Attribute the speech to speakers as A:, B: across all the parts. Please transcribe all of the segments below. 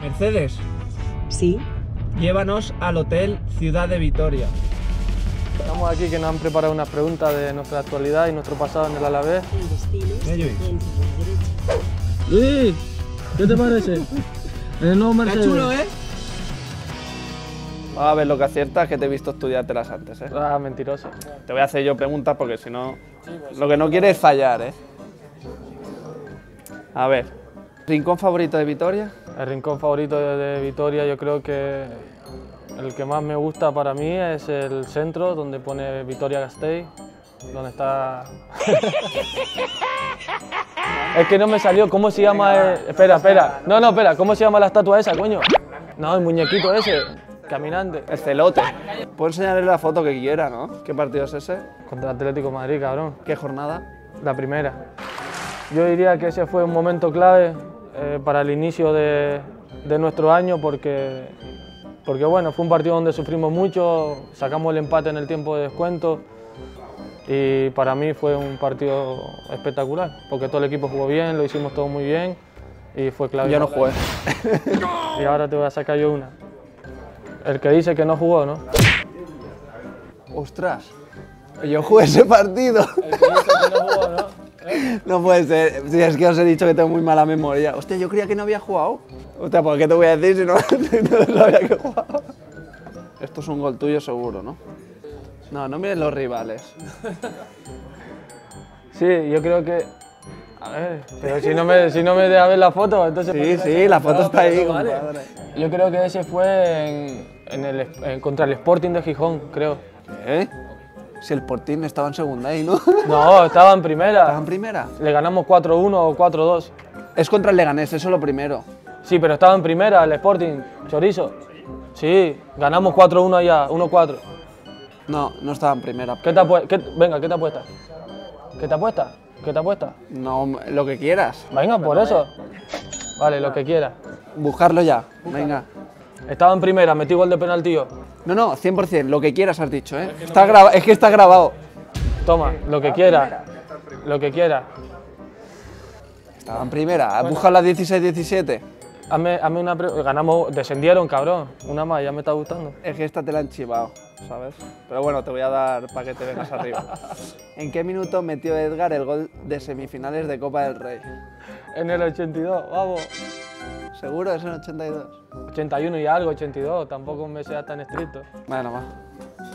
A: Mercedes,
B: Sí.
A: llévanos al Hotel Ciudad de Vitoria.
C: Estamos aquí que nos han preparado unas preguntas de nuestra actualidad y nuestro pasado en el Alavés. ¡Sí! ¿Qué te parece? El nuevo Mercedes.
A: ¿eh?
D: Vamos a ver lo que aciertas, que te he visto estudiártelas antes, ¿eh?
C: Ah, mentiroso.
D: Te voy a hacer yo preguntas porque si no... Lo que no quieres es fallar, ¿eh? A ver, ¿rincón favorito de Vitoria?
C: El rincón favorito de, de Vitoria yo creo que el que más me gusta para mí es el centro donde pone Vitoria Gasteiz, donde está... es que no me salió, ¿cómo se llama? el- Espera, espera. No, no, espera, ¿cómo se llama la estatua esa, coño? No, el muñequito ese, caminante.
D: El celote. Puedo enseñarle la foto que quiera, ¿no? ¿Qué partido es ese?
C: Contra el Atlético de Madrid, cabrón.
D: ¿Qué jornada?
C: La primera. Yo diría que ese fue un momento clave eh, para el inicio de, de nuestro año porque, porque bueno, fue un partido donde sufrimos mucho, sacamos el empate en el tiempo de descuento y para mí fue un partido espectacular porque todo el equipo jugó bien, lo hicimos todo muy bien y fue clave.
D: Yo no jugué.
C: Y ahora te voy a sacar yo una. El que dice que no jugó, ¿no?
D: ¡Ostras! Yo jugué ese partido.
C: El que dice que no jugó, ¿no?
D: Puede ser. Si es que os he dicho que tengo muy mala memoria. Hostia, yo creía que no había jugado. Hostia, ¿por qué te voy a decir si no, si no sabía que jugaba? Esto es un gol tuyo seguro, ¿no? No, no mires los rivales.
C: Sí, yo creo que. A ver, pero si no me, si no me deja ver la foto, entonces.
D: Sí, sí, la foto está ahí,
C: Vale.
D: compadre.
C: Yo creo que ese fue en, en el, en- contra el Sporting de Gijón, creo.
D: ¿Eh? Si el Portín estaba en segunda ahí, ¿no?
C: No, estaba en
D: ¿Estaba
C: primera.
D: en primera?
C: Le ganamos 4-1 o 4-2.
D: Es contra el Leganés, eso es lo primero.
C: Sí, pero estaba en primera el Sporting, Chorizo. Sí, ganamos 4-1 allá, 1-4.
D: No, no estaba en primera.
C: ¿Qué te qué- Venga, ¿qué te apuestas? ¿Qué te apuestas? ¿Qué te apuestas?
D: No, lo que quieras.
C: Venga, por eso. Vale, lo que quieras.
D: Buscarlo ya. Venga.
C: Estaba en primera, metí gol de penalti yo.
D: No, no, 100%, lo que quieras has dicho, ¿eh? Está graba- es que está grabado.
C: Toma, lo que quieras. Lo que quieras.
D: Estaba en primera. ¿Has buscado la 16-17?
C: Hazme, hazme una Ganamos, descendieron, cabrón. Una más, ya me está gustando.
D: Es que esta te la han chivado, ¿sabes? Pero bueno, te voy a dar para que te vengas arriba. ¿En qué minuto metió Edgar el gol de semifinales de Copa del Rey?
C: En el 82, vamos.
D: ¿Seguro? Es en 82.
C: 81 y algo, 82, tampoco me sea tan estricto.
D: Bueno, va.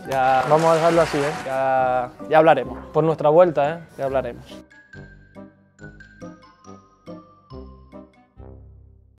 D: Ya,
C: Vamos a dejarlo así, ¿eh?
D: ya, ya hablaremos.
C: Por nuestra vuelta, ¿eh?
D: Ya hablaremos.